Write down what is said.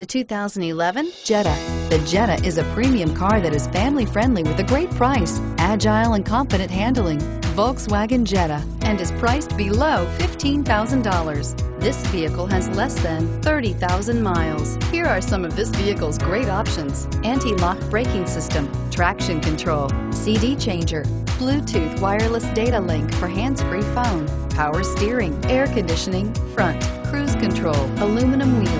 The 2011 Jetta. The Jetta is a premium car that is family friendly with a great price, agile and confident handling. Volkswagen Jetta and is priced below $15,000. This vehicle has less than 30,000 miles. Here are some of this vehicle's great options. Anti-lock braking system, traction control, CD changer, Bluetooth wireless data link for hands-free phone, power steering, air conditioning, front, cruise control, aluminum wheels,